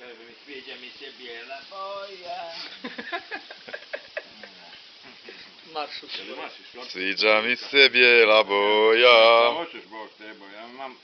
Każdy mi się biela boja. Marszu mi se bijela boja. Hoćeš Bog te, bo ja imam.